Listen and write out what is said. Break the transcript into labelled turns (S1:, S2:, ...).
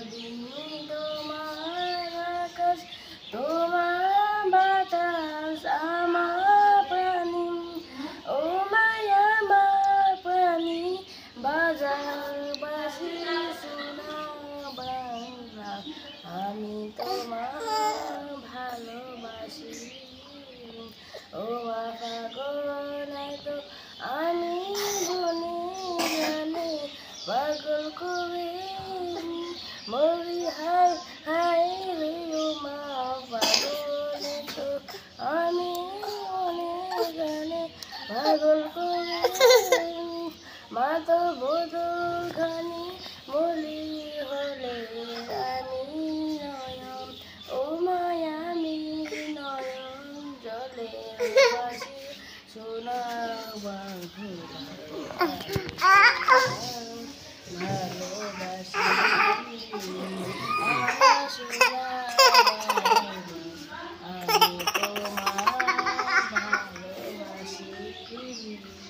S1: চিরদিন তোমার আকাশ, তোমার বাতাস, আমার প্রাণী। ও মায়া আমার প্রাণী, বাজার বাসি সোনা বাংলা আমি তোমার ভালোবাসি। ও পাগল তো আমি বনে জানে পাগল মরি হাই মা পাগল আমি বনে জানে পাগল করে মলি হলে আমি নয়ন ও মায়ামি নয়ন জলে সোনা বাংলা Mm-hmm.